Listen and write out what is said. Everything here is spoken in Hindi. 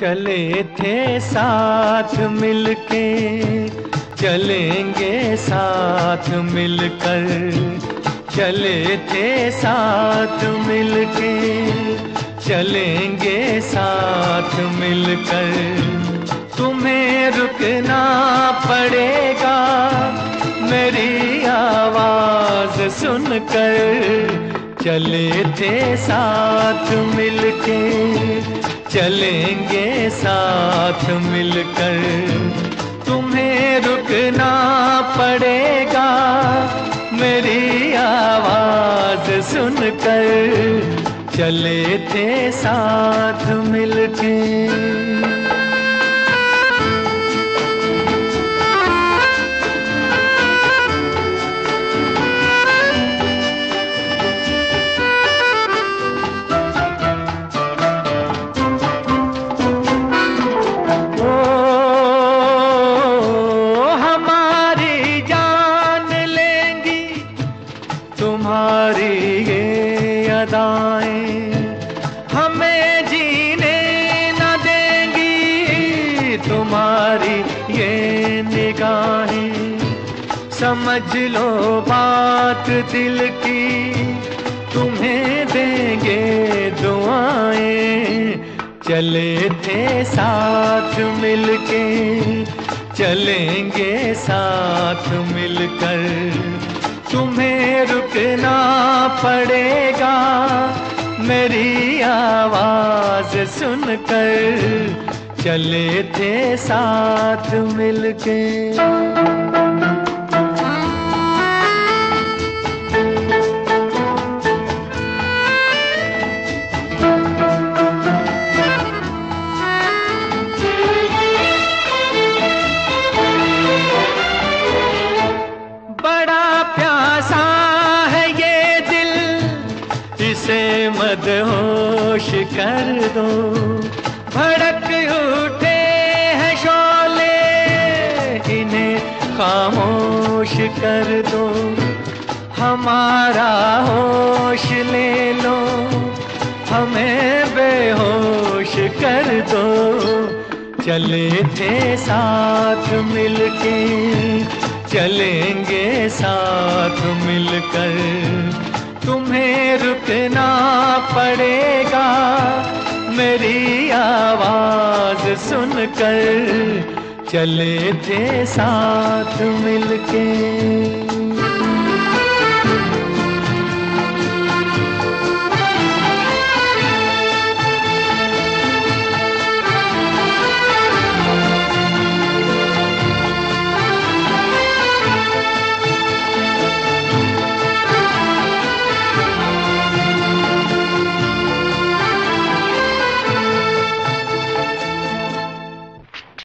चले थे साथ मिलके, चलेंगे साथ मिलकर। चले थे साथ मिलके, चलेंगे साथ मिलकर। तुम्हें रुकना पड़ेगा, मेरी आवाज़ सुनकर। चले थे साथ मिलके चलेंगे साथ मिलकर। तुम्हें रुकना पड़ेगा मेरी आवाज़ सुनकर। चले थे साथ मिलके। अदाएँ हमें जीने न देंगी तुम्हारी ये निगाहें। समझ लो बात दिल की, तुम्हें देंगे दुआएँ। चले थे साथ मिलके, चलेंगे साथ मिलकर। पड़ेगा मेरी आवाज़ सुनकर। चले थे साथ मिलके। मदहोश कर दो। भड़क उठे हैं शोले, इन्हें खामोश कर दो। हमारा होश ले लो, हमें बेहोश कर दो। चले थे साथ मिलके, चलेंगे साथ मिलकर। तुम्हें रुकना पड़ेगा। मेरी आवाज़ सुनकर चले थे साथ मिलके।